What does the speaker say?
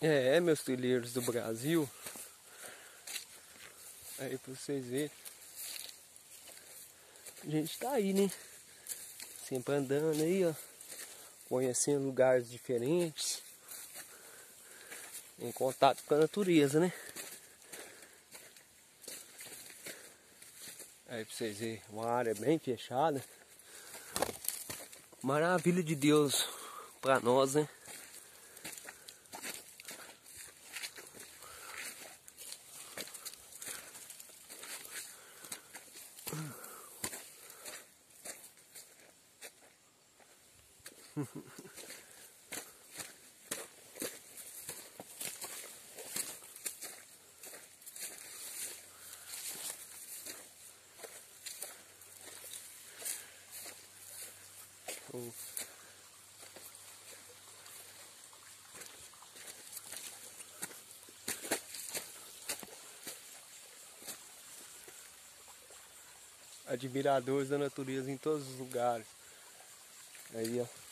É, meus trilheiros do Brasil. Aí pra vocês verem. A gente tá aí, né? Sempre andando aí, ó. Conhecendo lugares diferentes. Em contato com a natureza, né? Aí pra vocês verem, uma área bem fechada. Maravilha de Deus pra nós, né? Admiradores da natureza em todos os lugares. Aí, ó.